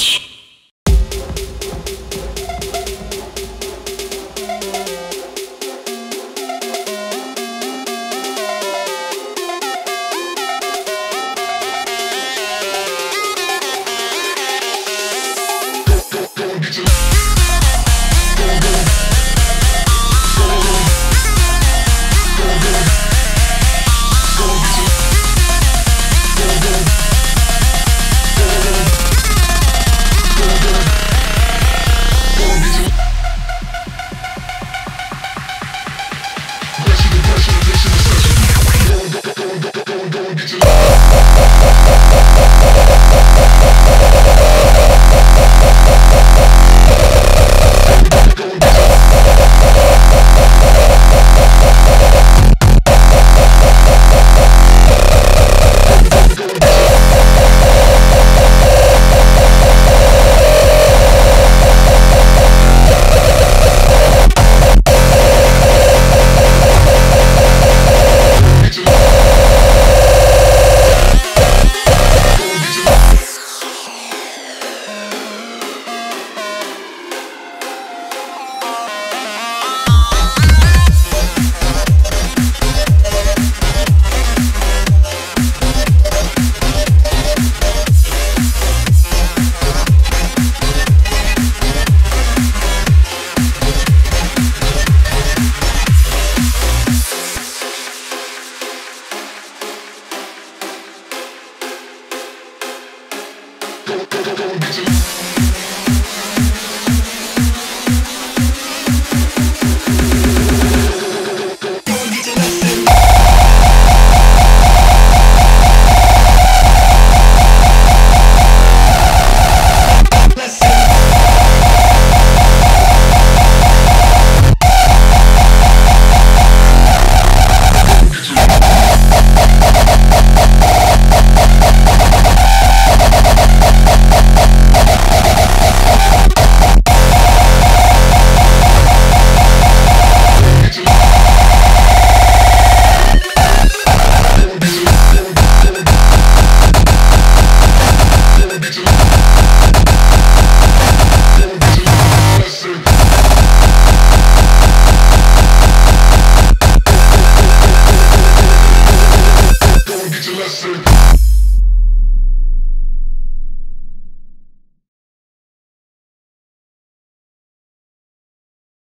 Touch. Listen.